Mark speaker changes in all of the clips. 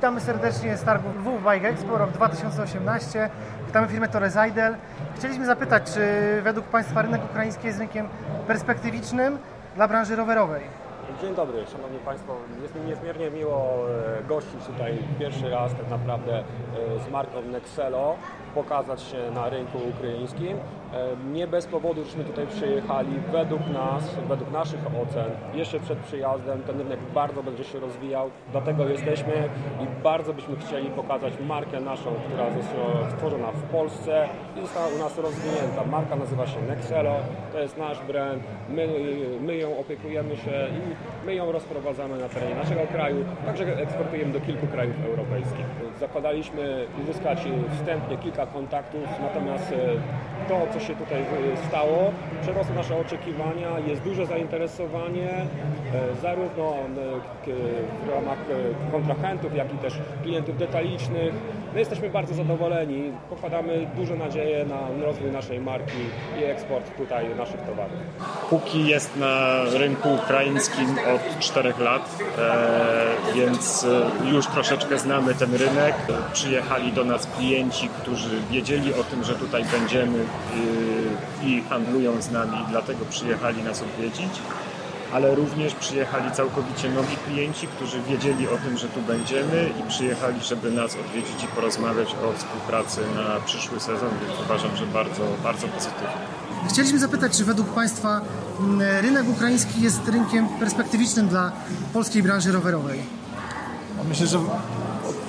Speaker 1: Witamy serdecznie z targu WW Bike Expo rok 2018. Witamy firmę Torres Idel. Chcieliśmy zapytać, czy według Państwa rynek ukraiński jest rynkiem perspektywicznym dla branży rowerowej?
Speaker 2: Dzień dobry, Szanowni Państwo. Jest mi niezmiernie miło e, gościć tutaj pierwszy raz tak naprawdę e, z marką Nexelo, pokazać się na rynku ukraińskim. E, Nie bez powodu, żeśmy tutaj przyjechali. Według nas, według naszych ocen, jeszcze przed przyjazdem ten rynek bardzo będzie się rozwijał. Dlatego jesteśmy i bardzo byśmy chcieli pokazać markę naszą, która została stworzona w Polsce i została u nas rozwinięta. Marka nazywa się Nexelo, to jest nasz brand. My, my ją opiekujemy się i my ją rozprowadzamy na terenie naszego kraju, także eksportujemy do kilku krajów europejskich. Zakładaliśmy uzyskać wstępnie kilka kontaktów, natomiast e, to, co się tutaj e, stało, przerosło nasze oczekiwania, jest duże zainteresowanie e, zarówno w ramach kontrahentów, jak i też klientów detalicznych. My jesteśmy bardzo zadowoleni, pokładamy duże nadzieje na rozwój naszej marki i eksport tutaj naszych towarów.
Speaker 3: Póki jest na rynku ukraińskim od 4 lat, więc już troszeczkę znamy ten rynek. Przyjechali do nas klienci, którzy wiedzieli o tym, że tutaj będziemy y, i handlują z nami, dlatego przyjechali nas odwiedzić. Ale również przyjechali całkowicie nowi klienci, którzy wiedzieli o tym, że tu będziemy i przyjechali, żeby nas odwiedzić i porozmawiać o współpracy na przyszły sezon, więc uważam, że bardzo, bardzo pozytywnie.
Speaker 1: Chcieliśmy zapytać, czy według Państwa mm, rynek ukraiński jest rynkiem perspektywicznym dla polskiej branży rowerowej?
Speaker 4: Myślę, że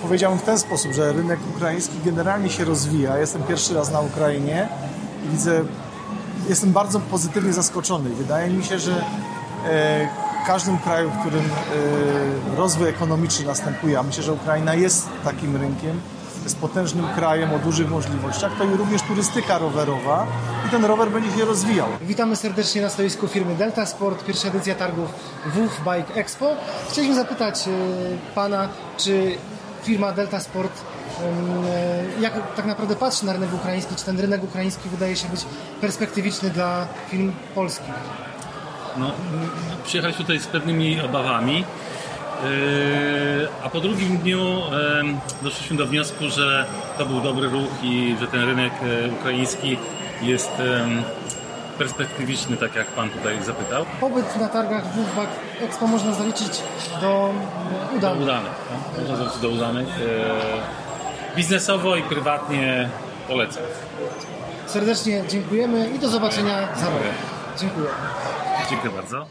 Speaker 4: powiedziałbym w ten sposób, że rynek ukraiński generalnie się rozwija. Jestem pierwszy raz na Ukrainie i widzę, jestem bardzo pozytywnie zaskoczony. Wydaje mi się, że e, w każdym kraju, w którym e, rozwój ekonomiczny następuje, a myślę, że Ukraina jest takim rynkiem, jest potężnym krajem o dużych możliwościach, to i również turystyka rowerowa i ten rower będzie się rozwijał.
Speaker 1: Witamy serdecznie na stoisku firmy Delta Sport, pierwsza edycja targów WF Bike Expo. Chcieliśmy zapytać e, Pana, czy firma Delta Sport em, e, jak tak naprawdę patrzy na rynek ukraiński, czy ten rynek ukraiński wydaje się być perspektywiczny dla firm polskich?
Speaker 5: No, przyjechaliśmy tutaj z pewnymi obawami, a po drugim dniu doszliśmy do wniosku, że to był dobry ruch i że ten rynek e, ukraiński jest perspektywiczny, tak jak Pan tutaj zapytał.
Speaker 1: Pobyt na targach Bike Expo można zaliczyć do e, udanych.
Speaker 5: Udanych, no? można zaliczyć do udanych. E, Biznesowo i prywatnie polecam.
Speaker 1: Serdecznie dziękujemy i do zobaczenia za rok. Dziękuję.
Speaker 5: Dziękuję bardzo.